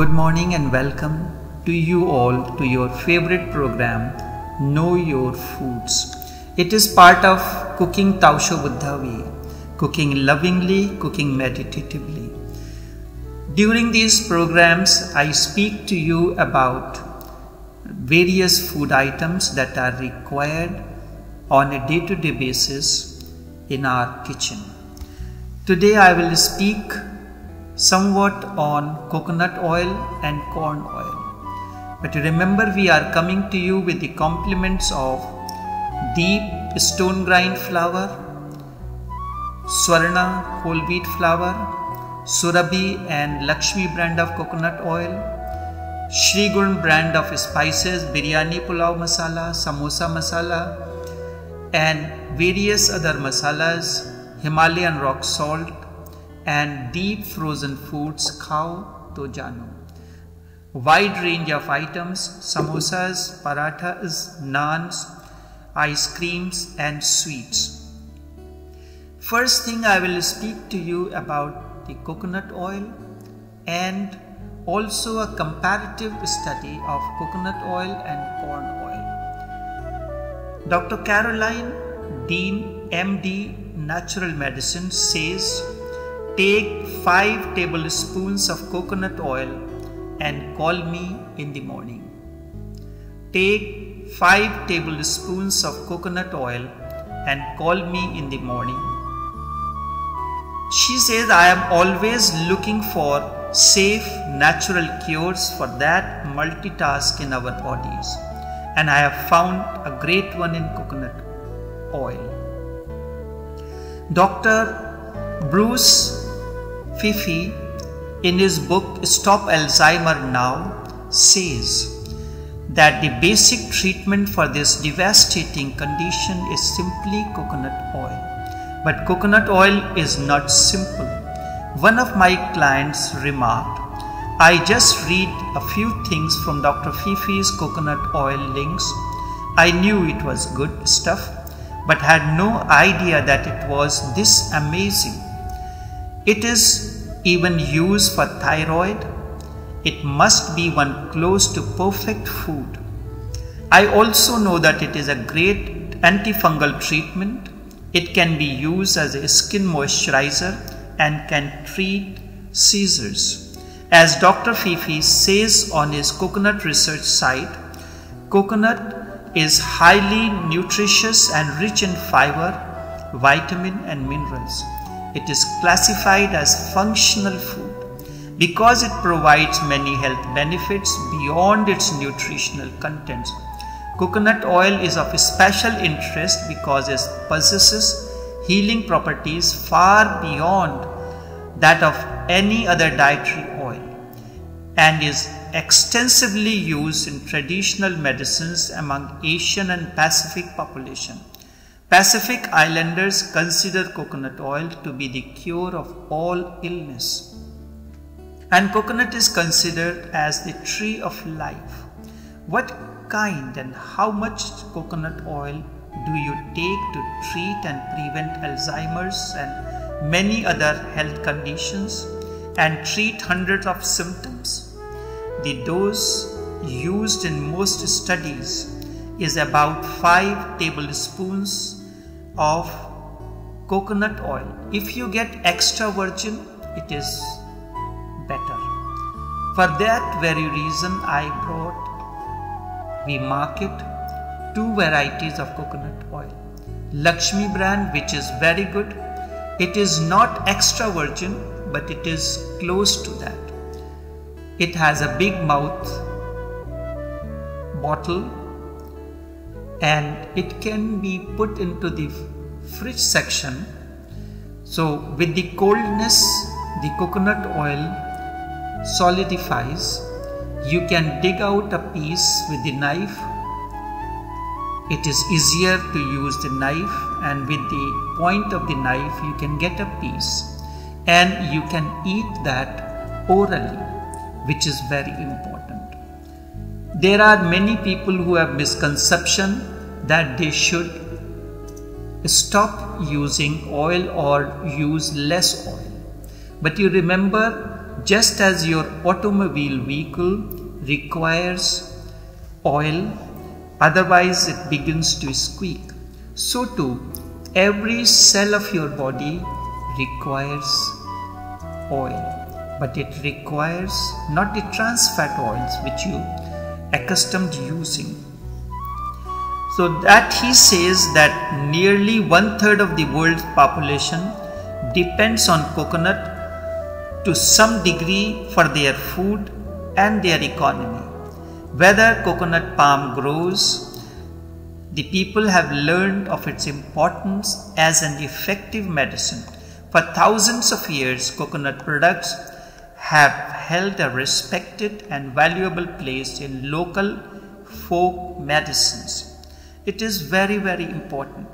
Good morning and welcome to you all to your favorite program, Know Your Foods. It is part of Cooking Taosho Buddha Way, cooking lovingly, cooking meditatively. During these programs, I speak to you about various food items that are required on a day to day basis in our kitchen. Today, I will speak somewhat on coconut oil and corn oil. But remember, we are coming to you with the compliments of deep stone grind flour, Swarna whole wheat flour, Surabhi and Lakshmi brand of coconut oil, Shri Gun brand of spices, biryani pulao masala, samosa masala, and various other masalas, Himalayan rock salt, and deep frozen foods khao to jano. Wide range of items samosas, parathas, naans, ice creams, and sweets. First thing I will speak to you about the coconut oil and also a comparative study of coconut oil and corn oil. Dr. Carolyn Dean, MD, Natural Medicine says Take 5 tablespoons of coconut oil and call me in the morning. Take 5 tablespoons of coconut oil and call me in the morning. She says, I am always looking for safe natural cures for that multitask in our bodies, and I have found a great one in coconut oil. Dr. Bruce Fife, in his book Stop Alzheimer Now, says that the basic treatment for this devastating condition is simply coconut oil. But coconut oil is not simple. One of my clients remarked, I just read a few things from Dr. Fife's coconut oil links. I knew it was good stuff, but had no idea that it was this amazing. It is even used for thyroid. It must be one close to perfect food. I also know that it is a great antifungal treatment. It can be used as a skin moisturizer and can treat seizures. As Dr. Fife says on his coconut research site, coconut is highly nutritious and rich in fiber, vitamin and minerals. It is classified as functional food because it provides many health benefits beyond its nutritional contents. Coconut oil is of special interest because it possesses healing properties far beyond that of any other dietary oil and is extensively used in traditional medicines among Asian and Pacific population. Pacific Islanders consider coconut oil to be the cure of all illness. And coconut is considered as the tree of life. What kind and how much coconut oil do you take to treat and prevent Alzheimer's and many other health conditions and treat hundreds of symptoms? The dose used in most studies is about 5 tablespoons of coconut oil. If you get extra virgin, it is better. For that very reason, I brought, we market two varieties of coconut oil. Lakshmi brand, which is very good. It is not extra virgin, but it is close to that. It has a big mouth bottle and it can be put into the fridge section. So with the coldness the coconut oil solidifies. You can dig out a piece with the knife. It is easier to use the knife and with the point of the knife you can get a piece. And you can eat that orally which is very important. There are many people who have misconception that they should stop using oil or use less oil. But you remember just as your automobile vehicle requires oil, otherwise it begins to squeak, so too every cell of your body requires oil, but it requires not the trans fat oils which you accustomed using. So that he says that nearly one third of the world's population depends on coconut to some degree for their food and their economy. Whether coconut palm grows, the people have learned of its importance as an effective medicine. For thousands of years, coconut products have held a respected and valuable place in local folk medicines. It is very, very important.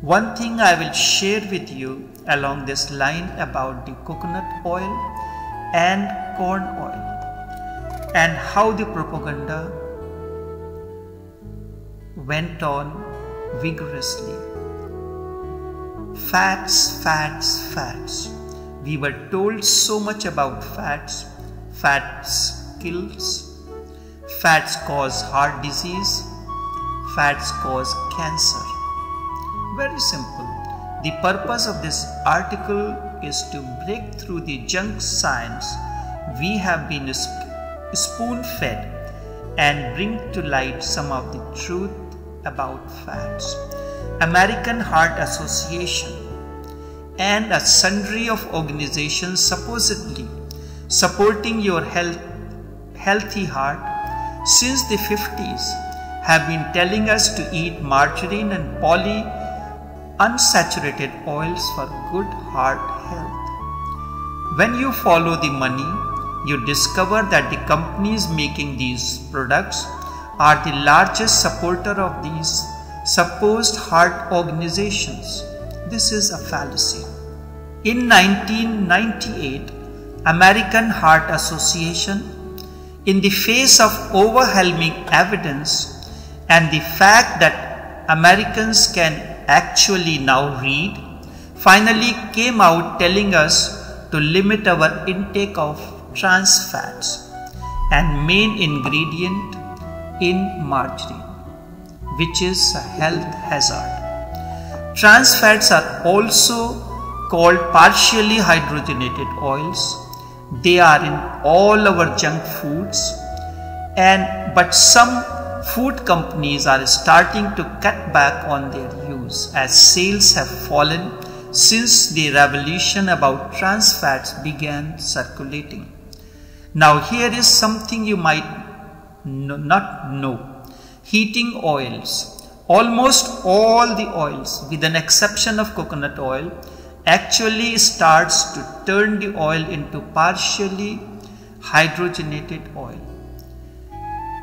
One thing I will share with you along this line about the coconut oil and corn oil and how the propaganda went on vigorously. Fats, fats, fats. We were told so much about fats. Fats kills. Fats cause heart disease. Fats cause cancer. Very simple. The purpose of this article is to break through the junk science we have been spoon fed and bring to light some of the truth about fats. American Heart Association and a sundry of organizations supposedly supporting your health, healthy heart since the 50s have been telling us to eat margarine and poly unsaturated oils for good heart health. When you follow the money, you discover that the companies making these products are the largest supporter of these supposed heart organizations. This is a fallacy. In 1998, American Heart Association, in the face of overwhelming evidence and the fact that Americans can actually now read finally came out telling us to limit our intake of trans fats and main ingredient in margarine which is a health hazard. Trans fats are also called partially hydrogenated oils. They are in all our junk foods and but some food companies are starting to cut back on their use as sales have fallen since the revolution about trans fats began circulating. Now, here is something you might not know. Heating oils. Almost all the oils, with an exception of coconut oil, actually starts to turn the oil into partially hydrogenated oil.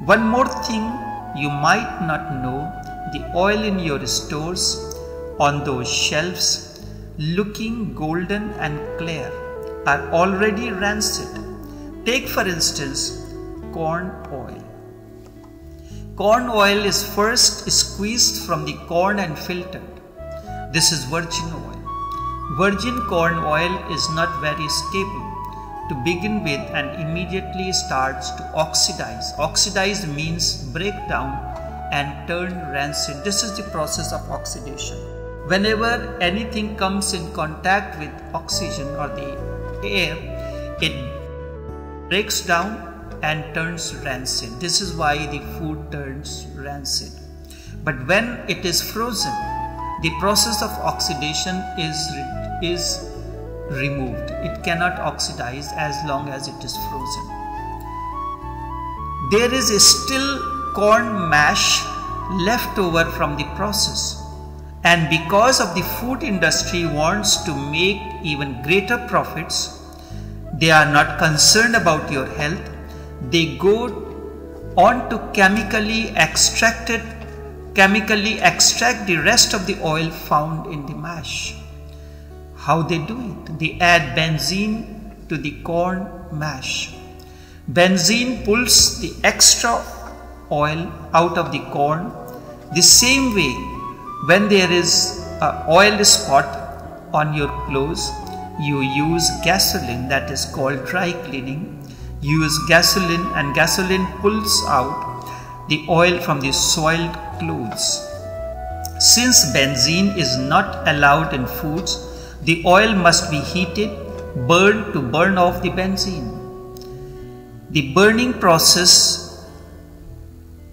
One more thing you might not know the oil in your stores on those shelves looking golden and clear are already rancid. Take for instance corn oil. Corn oil is first squeezed from the corn and filtered. This is virgin oil. Virgin corn oil is not very stable to begin with and immediately starts to oxidize. Oxidize means break down and turn rancid. This is the process of oxidation. Whenever anything comes in contact with oxygen or the air, it breaks down and turns rancid. This is why the food turns rancid. But when it is frozen, the process of oxidation is, is removed. It cannot oxidize as long as it is frozen. There is a still corn mash left over from the process. And because of the food industry wants to make even greater profits, they are not concerned about your health. They go on to chemically extracted chemically extract the rest of the oil found in the mash. How they do it? They add benzene to the corn mash. Benzene pulls the extra oil out of the corn. The same way, when there is a oil spot on your clothes, you use gasoline that is called dry cleaning. You use gasoline and gasoline pulls out the oil from the soiled clothes. Since benzene is not allowed in foods, the oil must be heated, burned to burn off the benzene. The burning process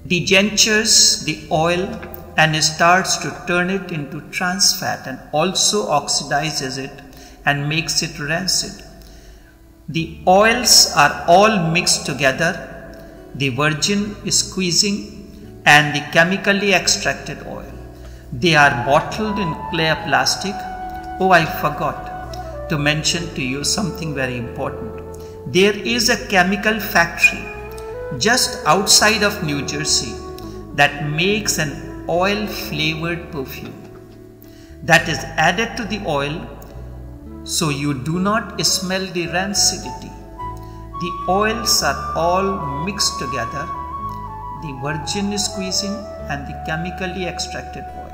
degentures the oil and starts to turn it into trans fat and also oxidizes it and makes it rancid. The oils are all mixed together, the virgin is squeezing and the chemically extracted oil. They are bottled in clear plastic. Oh, I forgot to mention to you something very important. There is a chemical factory just outside of New Jersey that makes an oil flavored perfume that is added to the oil so you do not smell the rancidity. The oils are all mixed together, the virgin squeezing and the chemically extracted oil.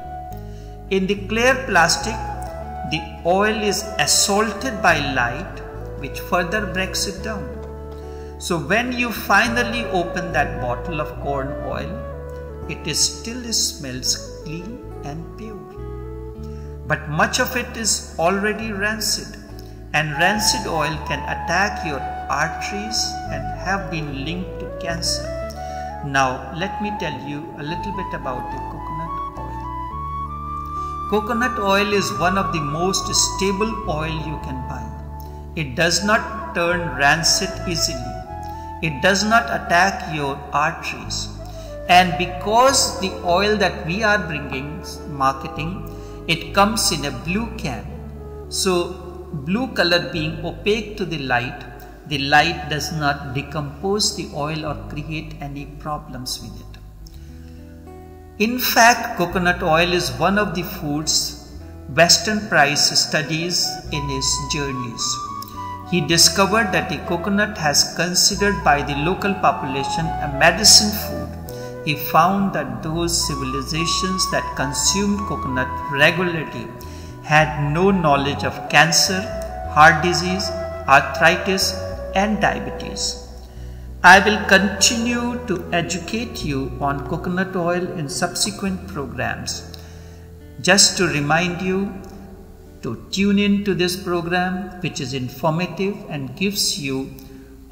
In the clear plastic, the oil is assaulted by light, which further breaks it down. So when you finally open that bottle of corn oil, it still smells clean and pure but much of it is already rancid, and rancid oil can attack your arteries and have been linked to cancer. Now, let me tell you a little bit about the. Coconut oil is one of the most stable oil you can buy. It does not turn rancid easily. It does not attack your arteries. And because the oil that we are bringing, marketing, it comes in a blue can. So, blue color being opaque to the light, the light does not decompose the oil or create any problems with it. In fact, coconut oil is one of the foods Weston Price studies in his journeys. He discovered that the coconut has considered by the local population a medicine food he found that those civilizations that consumed coconut regularly had no knowledge of cancer, heart disease, arthritis, and diabetes. I will continue to educate you on coconut oil in subsequent programs. Just to remind you to tune in to this program, which is informative and gives you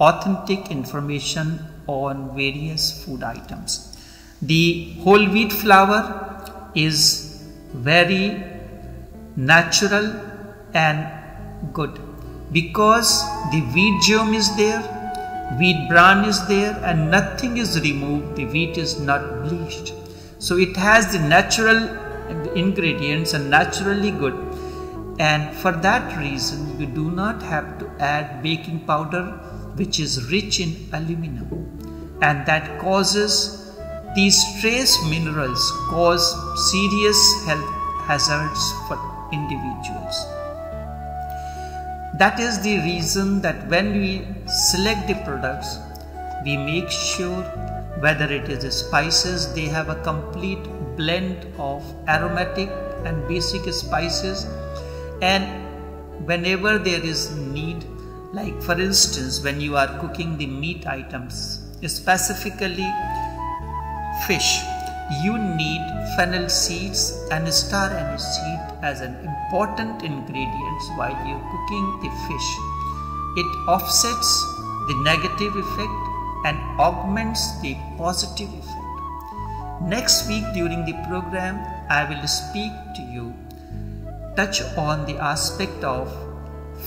authentic information on various food items. The whole wheat flour is very natural and good because the wheat germ is there, wheat bran is there, and nothing is removed. The wheat is not bleached. So it has the natural ingredients and naturally good. And for that reason, you do not have to add baking powder, which is rich in aluminum, and that causes these trace minerals cause serious health hazards for individuals. That is the reason that when we select the products, we make sure whether it is the spices, they have a complete blend of aromatic and basic spices. And whenever there is need, like for instance, when you are cooking the meat items, specifically fish, you need fennel seeds and star anise seed as an important ingredients while you're cooking the fish. It offsets the negative effect and augments the positive effect. Next week during the program, I will speak to you, touch on the aspect of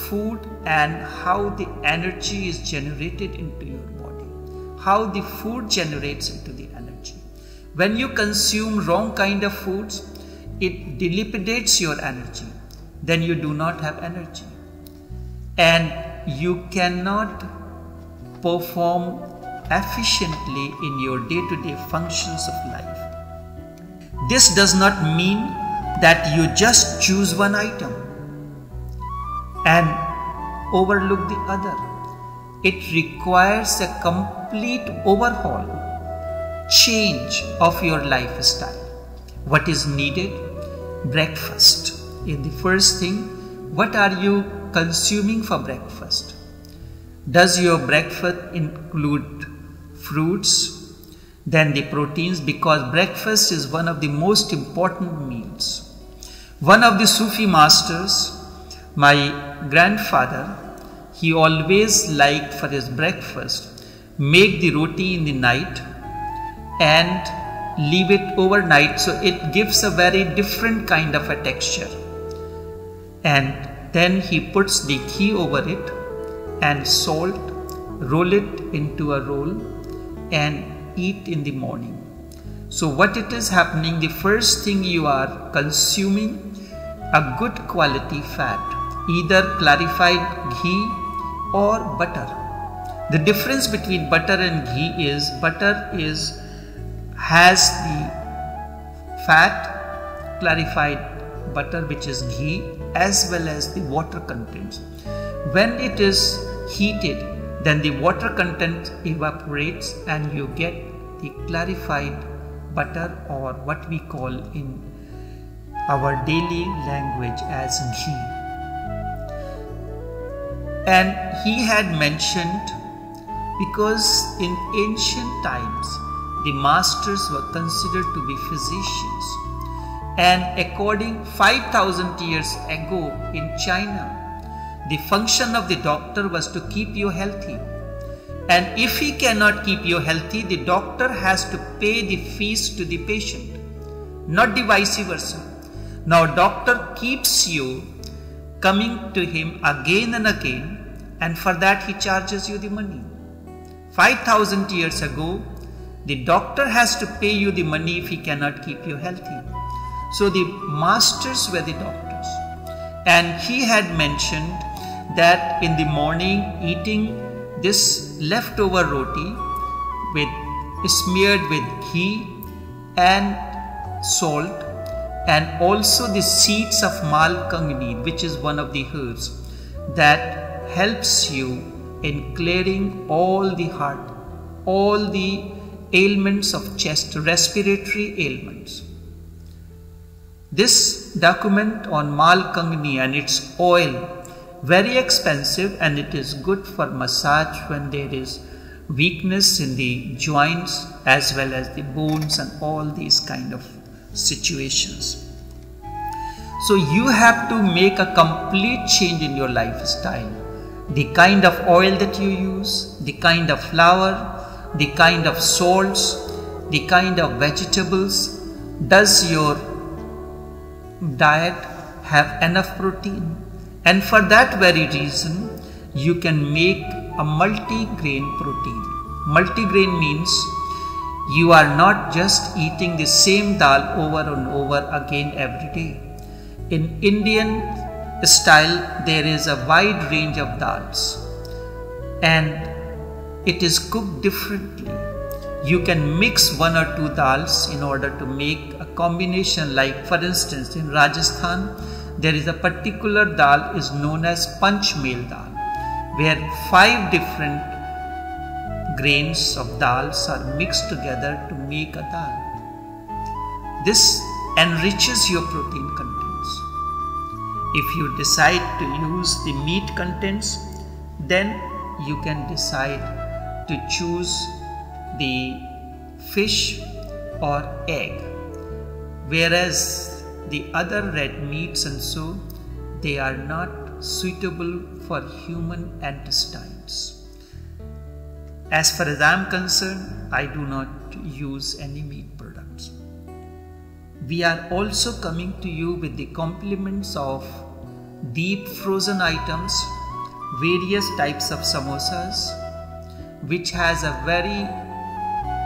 food and how the energy is generated into your body, how the food generates into the when you consume wrong kind of foods, it dilapidates your energy. Then you do not have energy. And you cannot perform efficiently in your day to day functions of life. This does not mean that you just choose one item and overlook the other. It requires a complete overhaul change of your lifestyle. What is needed? Breakfast. In the first thing, what are you consuming for breakfast? Does your breakfast include fruits? Then the proteins because breakfast is one of the most important meals. One of the Sufi masters, my grandfather, he always liked for his breakfast make the roti in the night and leave it overnight. So it gives a very different kind of a texture. And then he puts the ghee over it and salt roll it into a roll and eat in the morning. So what it is happening the first thing you are consuming a good quality fat either clarified ghee or butter. The difference between butter and ghee is butter is has the fat clarified butter which is ghee as well as the water contents. When it is heated then the water content evaporates and you get the clarified butter or what we call in our daily language as ghee. And he had mentioned because in ancient times the masters were considered to be physicians. And according 5000 years ago in China the function of the doctor was to keep you healthy. And if he cannot keep you healthy the doctor has to pay the fees to the patient not the vice versa. Now doctor keeps you coming to him again and again and for that he charges you the money. 5000 years ago, the doctor has to pay you the money if he cannot keep you healthy. So the masters were the doctors. And he had mentioned that in the morning eating this leftover roti with smeared with ghee and salt and also the seeds of malkangni which is one of the herbs that helps you in clearing all the heart, all the ailments of chest, respiratory ailments. This document on Malkangni and its oil, very expensive and it is good for massage when there is weakness in the joints as well as the bones and all these kind of situations. So you have to make a complete change in your lifestyle the kind of oil that you use, the kind of flour, the kind of salts, the kind of vegetables. Does your diet have enough protein? And for that very reason, you can make a multi-grain protein. Multi-grain means you are not just eating the same dal over and over again every day. In Indian style there is a wide range of dals and it is cooked differently. You can mix one or two dals in order to make a combination like for instance in Rajasthan there is a particular dal is known as panchmel dal where five different grains of dals are mixed together to make a dal. This enriches your protein contents. if you decide to use the meat contents, then you can decide to choose the fish or egg. Whereas the other red meats and so, they are not suitable for human intestines. As far as I am concerned, I do not use any meat products. We are also coming to you with the compliments of deep frozen items, various types of samosas, which has a very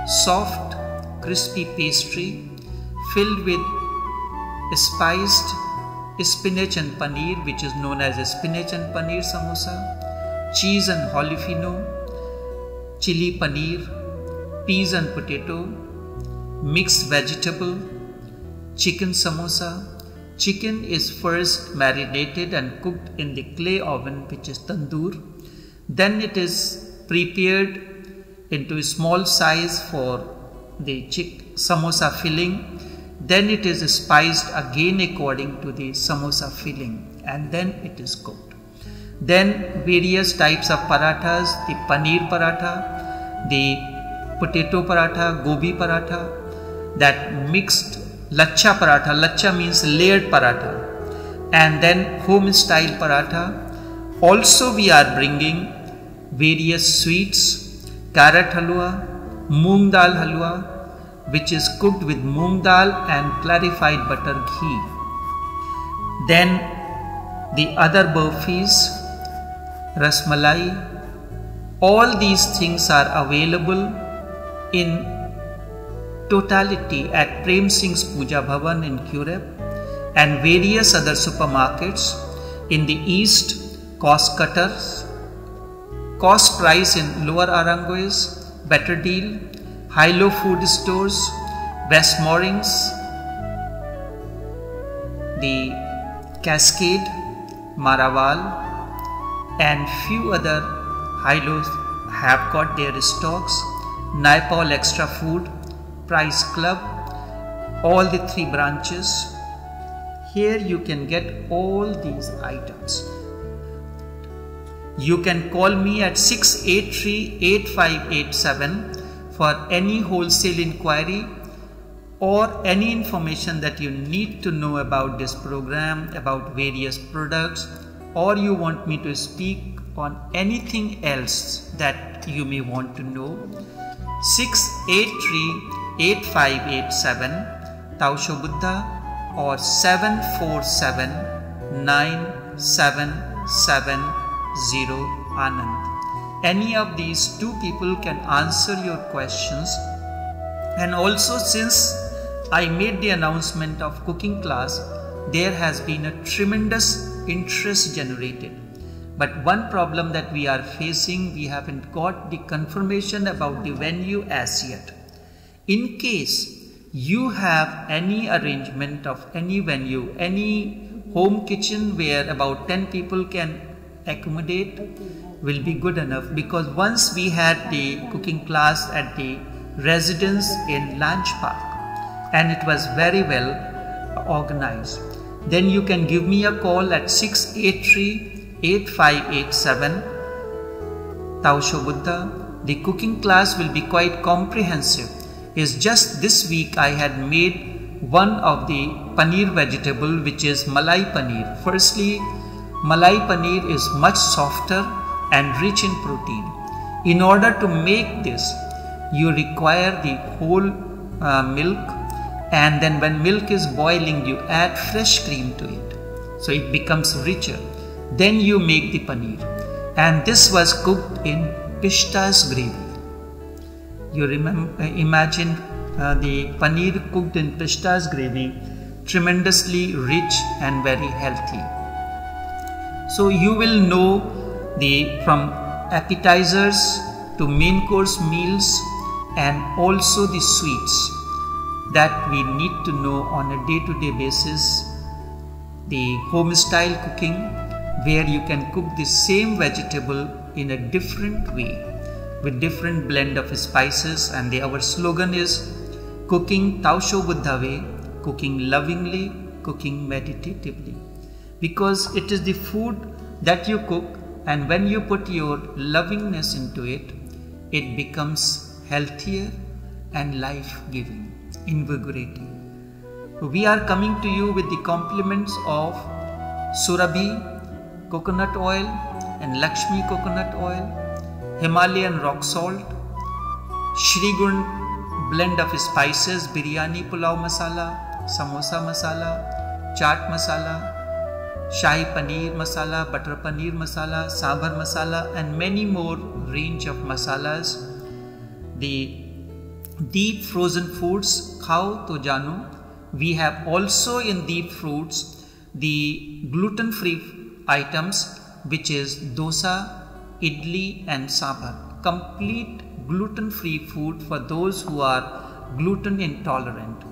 soft, crispy pastry filled with spiced spinach and paneer, which is known as spinach and paneer samosa, cheese and jalapeno, chili paneer, peas and potato, mixed vegetable, chicken samosa. Chicken is first marinated and cooked in the clay oven which is tandoor. Then it is prepared into a small size for the chick samosa filling. Then it is spiced again according to the samosa filling and then it is cooked. Then various types of parathas, the paneer paratha, the potato paratha, gobi paratha, that mixed lacha paratha, lacha means layered paratha, and then home style paratha. Also we are bringing various sweets, carrot halwa, moong dal halwa, which is cooked with moong dal and clarified butter ghee. Then the other burfis, rasmalai, all these things are available in totality at Prem Singh's Puja Bhavan in Curepe and various other supermarkets in the east cost cutters cost price in lower Arango is better deal Hi-Lo food stores, West Moorings, the Cascade, Maraval, and few other Hi-Los have got their stocks. Naipaul Extra Food, Price Club, all the three branches. Here you can get all these items. You can call me at 683 8587 for any wholesale inquiry or any information that you need to know about this program, about various products, or you want me to speak on anything else that you may want to know, 683 8587 Taosho Buddha or 747 9770 Anand any of these two people can answer your questions. And also, since I made the announcement of cooking class, there has been a tremendous interest generated. But one problem that we are facing, we haven't got the confirmation about the venue as yet. In case you have any arrangement of any venue, any home kitchen where about 10 people can accommodate, will be good enough because once we had the cooking class at the residence in Lanch Park and it was very well organized. Then you can give me a call at 683 8587 Taosho Buddha. The cooking class will be quite comprehensive. Is just this week I had made one of the paneer vegetable which is malai paneer. Firstly, malai paneer is much softer and rich in protein. In order to make this, you require the whole uh, milk and then when milk is boiling you add fresh cream to it. So it becomes richer. Then you make the paneer. And this was cooked in pishtas gravy. You remember uh, imagine uh, the paneer cooked in pishtas gravy tremendously rich and very healthy so you will know the from appetizers to main course meals and also the sweets that we need to know on a day to day basis. The home style cooking where you can cook the same vegetable in a different way with different blend of spices. And the, our slogan is cooking taosho buddha way cooking lovingly cooking meditatively because it is the food that you cook and when you put your lovingness into it, it becomes healthier and life giving, invigorating. We are coming to you with the compliments of Surabhi coconut oil and Lakshmi coconut oil, Himalayan rock salt, Shri Gun blend of spices, biryani pulao masala, samosa masala, chaat masala, Shahi Paneer Masala, Butter Paneer Masala, Sambar Masala and many more range of masalas. The deep frozen foods, Khao To Jano. We have also in deep fruits the gluten free items which is dosa, idli and sambar. Complete gluten free food for those who are gluten intolerant.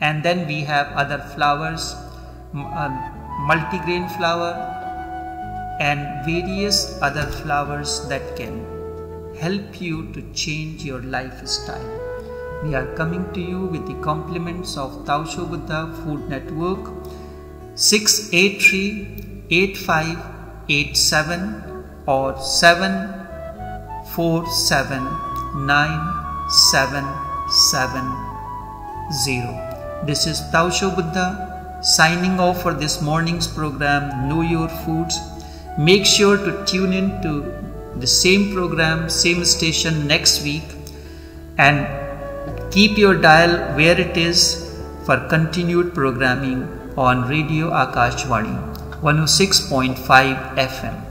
And then we have other flours, uh, multigrain flour and various other flowers that can help you to change your lifestyle. We are coming to you with the compliments of Taosho Buddha Food Network 683 85 87 or 74797770. This is Taosho Buddha signing off for this morning's program Know Your Foods. Make sure to tune in to the same program, same station next week and keep your dial where it is for continued programming on Radio Akashvani 106.5 FM.